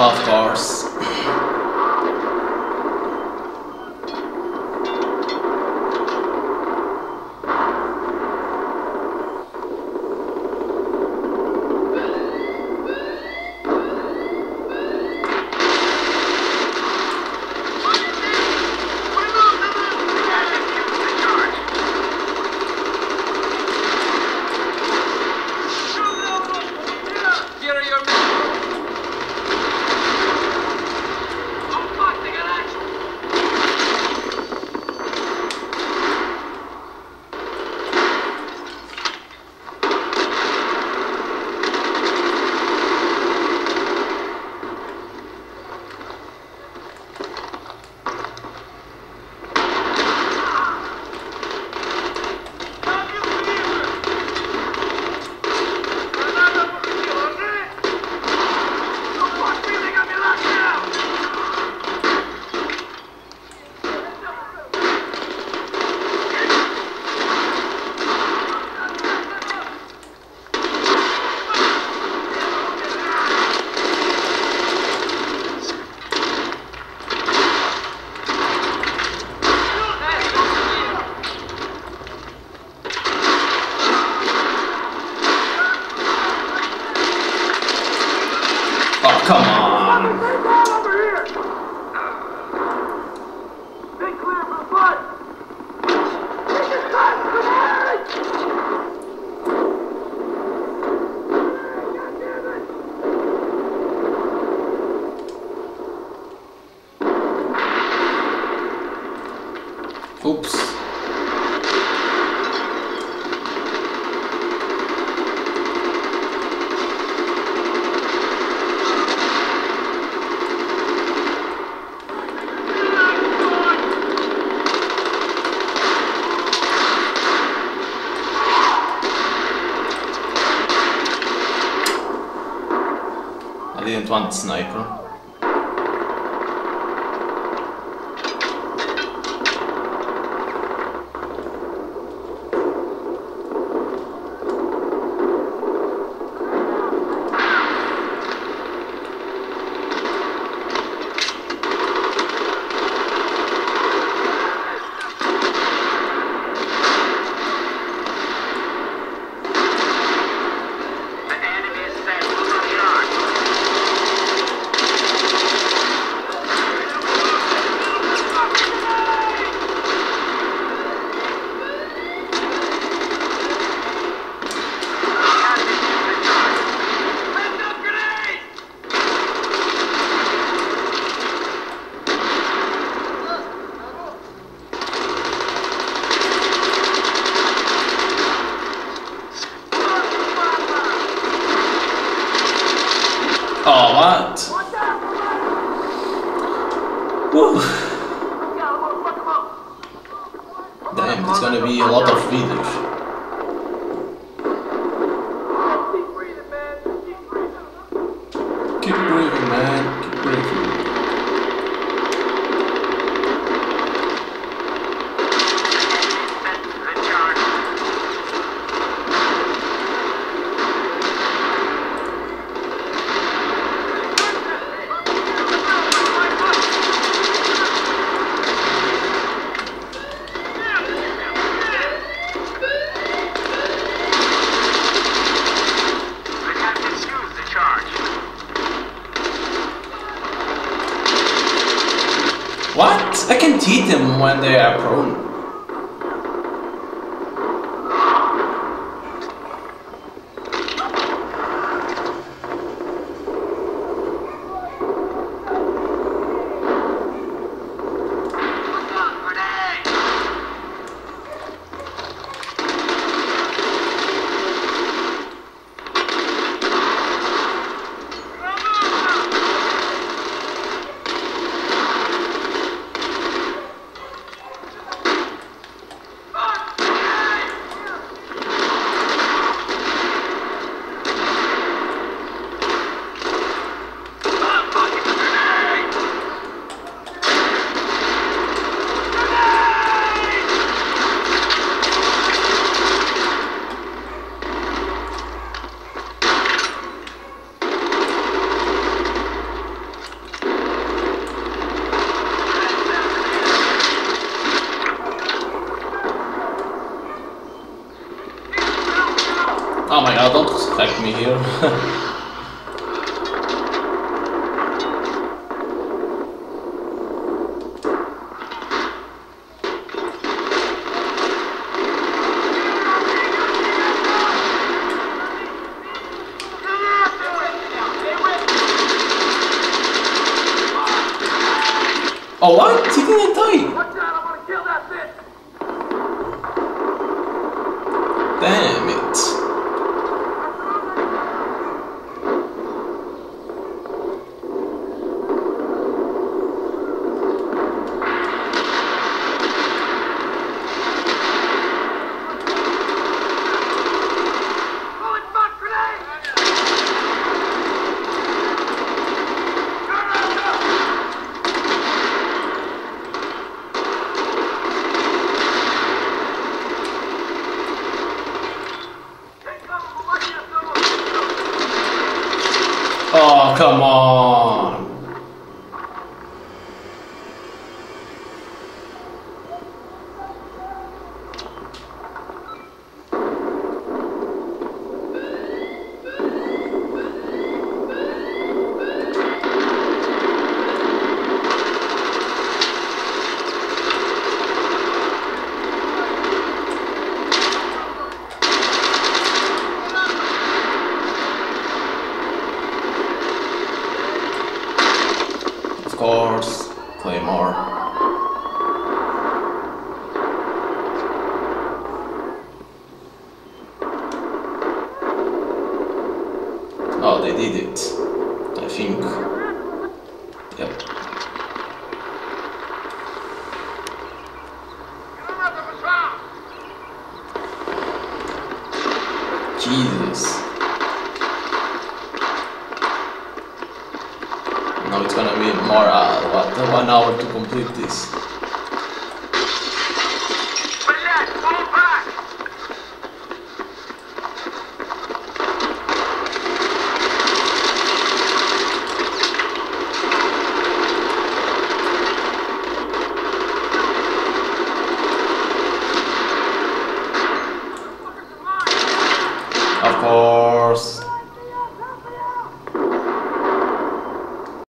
Of course. Here are your men. Oh, fuck, they got action. Oh, come on. I didn't want sniper. Oh, what? Woo. Damn, it's gonna be a lot of videos. Keep breathing, man. Keep breathing. The charge. I have defused the charge. What? I can teach them when they are prone. God, me here. oh what? He didn't die! Watch out, I'm gonna kill that bitch! Damn come on. Of course, Claymore. Oh, they did Now it's gonna be more, uh, what, one hour to complete this.